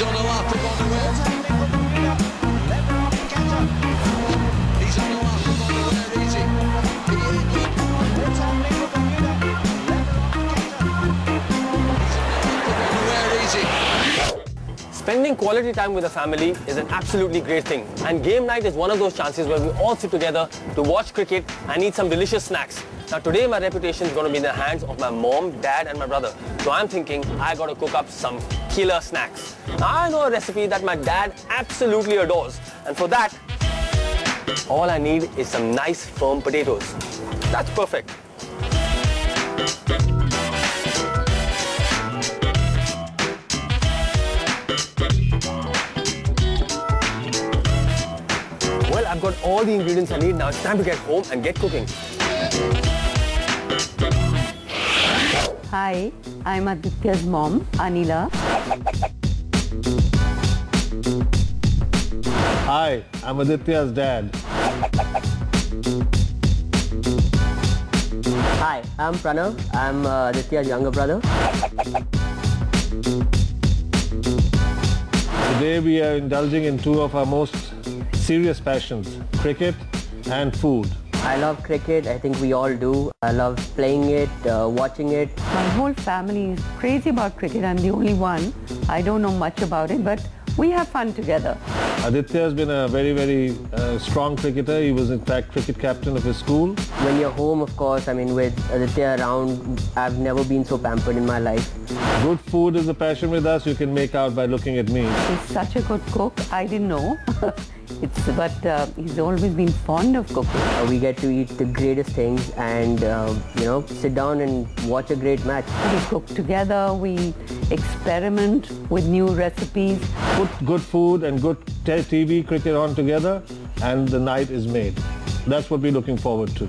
On the left, Spending quality time with the family is an absolutely great thing. And game night is one of those chances where we all sit together to watch cricket and eat some delicious snacks. Now today my reputation is going to be in the hands of my mom, dad and my brother. So I'm thinking I got to cook up some killer snacks. I know a recipe that my dad absolutely adores. And for that, all I need is some nice firm potatoes. That's perfect. I've got all the ingredients I need. Now it's time to get home and get cooking. Hi, I'm Aditya's mom, Anila. Hi, I'm Aditya's dad. Hi, I'm Pranav. I'm uh, Aditya's younger brother. Today we are indulging in two of our most serious passions, cricket and food. I love cricket. I think we all do. I love playing it, uh, watching it. My whole family is crazy about cricket. I'm the only one. I don't know much about it, but we have fun together. Aditya has been a very, very uh, strong cricketer. He was in fact cricket captain of his school. When you're home, of course, I mean, with Aditya around, I've never been so pampered in my life. Good food is a passion with us. You can make out by looking at me. He's such a good cook. I didn't know. it's, but uh, he's always been fond of cooking. Uh, we get to eat the greatest things and, uh, you know, sit down and watch a great match. We cook together. We experiment with new recipes. Put good food and good t- TV cricket on together and the night is made. That's what we're looking forward to.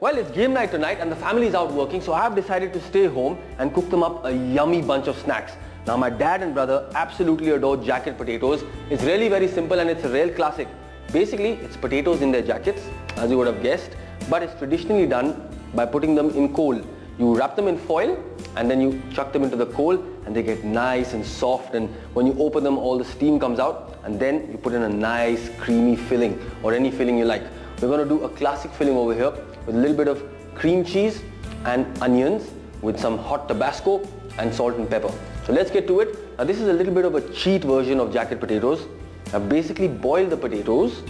Well, it's game night tonight and the family is out working, so I have decided to stay home and cook them up a yummy bunch of snacks. Now, my dad and brother absolutely adore jacket potatoes. It's really very simple and it's a real classic. Basically, it's potatoes in their jackets, as you would have guessed, but it's traditionally done by putting them in coal. You wrap them in foil and then you chuck them into the coal and they get nice and soft and when you open them all the steam comes out and then you put in a nice creamy filling or any filling you like. We're going to do a classic filling over here with a little bit of cream cheese and onions with some hot Tabasco and salt and pepper. So let's get to it. Now this is a little bit of a cheat version of jacket potatoes. I've basically boiled the potatoes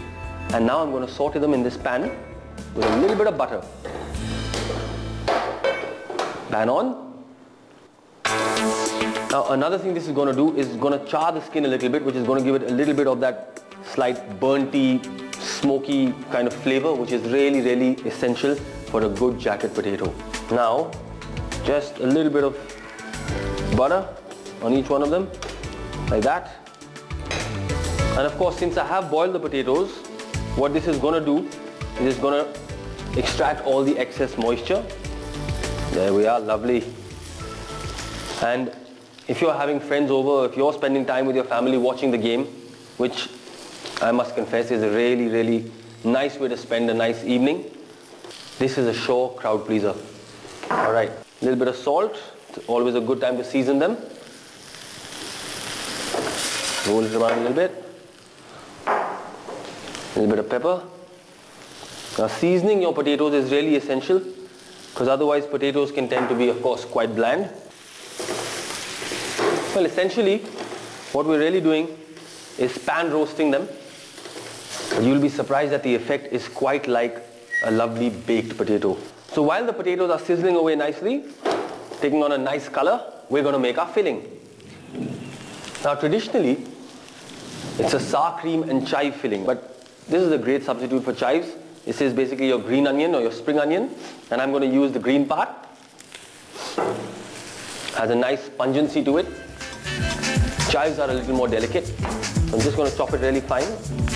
and now I'm going to saute them in this pan with a little bit of butter. Pan on. Now another thing this is going to do is going to char the skin a little bit which is going to give it a little bit of that slight burnty, smoky kind of flavor which is really really essential for a good jacket potato. Now just a little bit of butter on each one of them like that. And of course since I have boiled the potatoes what this is to do is it's to extract all the excess moisture. There we are lovely. And if you're having friends over if you're spending time with your family watching the game which I must confess is a really really nice way to spend a nice evening this is a sure crowd pleaser. Alright a little bit of salt it's always a good time to season them roll it around a little bit. A little bit of pepper. Now seasoning your potatoes is really essential because otherwise potatoes can tend to be of course quite bland. Well essentially what we're really doing is pan roasting them. You'll be surprised that the effect is quite like a lovely baked potato. So while the potatoes are sizzling away nicely taking on a nice color we're going to make our filling. Now traditionally it's a sour cream and chive filling but this is a great substitute for chives. This is basically your green onion or your spring onion and I'm going to use the green part. Has a nice pungency to it. Chives are a little more delicate. I'm just going to chop it really fine